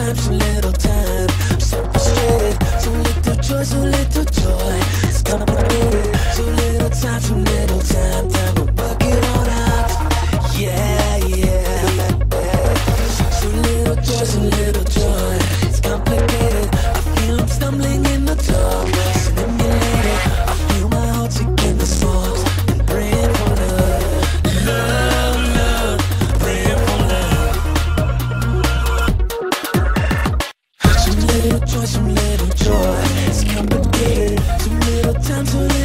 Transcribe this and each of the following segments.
time, some little time. So frustrated, too little joy, too little joy. little joy, some little joy. It's complicated, some little time, some little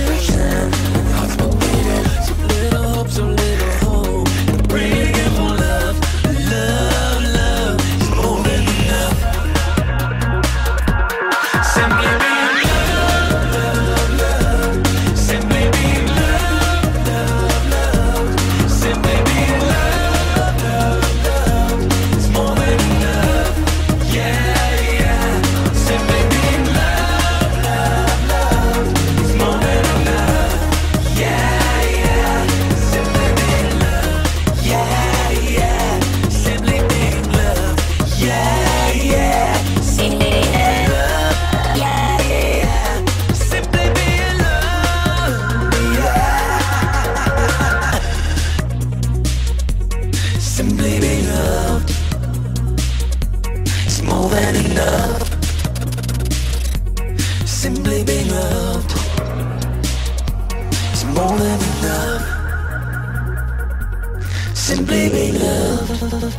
being Simply being loved Is more than enough. Simply being loved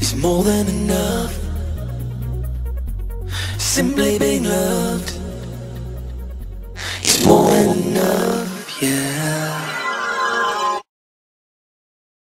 Is more than enough. Simply being loved. Is more than enough, yeah.